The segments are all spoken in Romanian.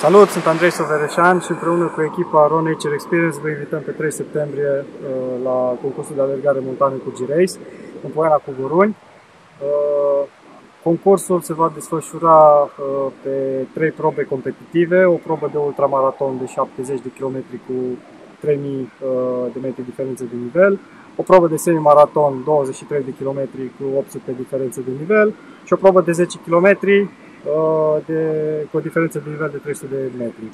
Salut, sunt Andrei Sovereșan și împreună cu echipa Ron Nature Experience vă invităm pe 3 septembrie uh, la concursul de alergare montană cu G-Race în Poiana cu Goruni. Uh, concursul se va desfășura uh, pe trei probe competitive, o probă de ultramaraton de 70 de km cu 3000 de metri diferență de nivel, o probă de semi-maraton 23 de km cu 800 de diferență de nivel și o probă de 10 km Uh, de, cu o diferență de nivel de 300 de metri.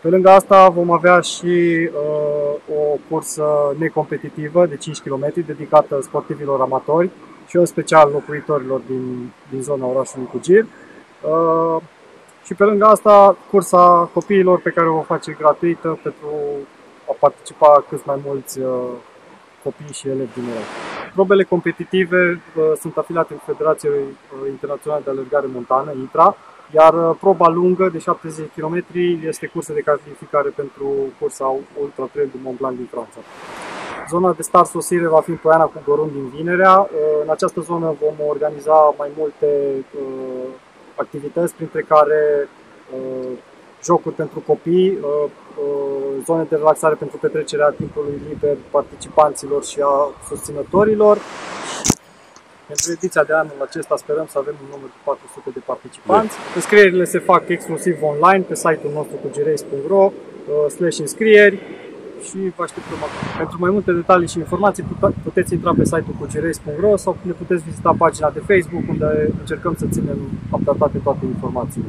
Pe lângă asta vom avea și uh, o cursă necompetitivă de 5 km dedicată sportivilor amatori și în special locuitorilor din, din zona orașului Cugir. Uh, și pe lângă asta, cursa copiilor pe care o vom face gratuită pentru a participa cât mai mulți uh, copii și elevi din oraș. Probele competitive uh, sunt afiliate în Federația uh, Internațională de Alergare Montană, ITRA, iar uh, proba lungă de 70 km este cursa de calificare pentru cursa Ultra Trail du Mont Blanc din Franța. Zona de start sosire va fi în Poiana cu Gorun din Vinerea. În această zonă vom organiza mai multe activități, printre care jocuri pentru copii, uh, uh, zone de relaxare pentru petrecerea timpului liber participanților și a susținătorilor. Pentru ediția de anul acesta sperăm să avem un număr de 400 de participanți. Înscrierile se fac exclusiv online pe site-ul nostru cu girace.ro uh, slash înscrieri și vă așteptăm acolo. Pentru mai multe detalii și informații puteți intra pe site-ul cugerei.ro sau ne puteți vizita pagina de Facebook unde încercăm să ținem updatate toate informațiile.